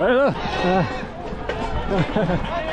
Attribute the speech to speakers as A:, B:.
A: हेर हेर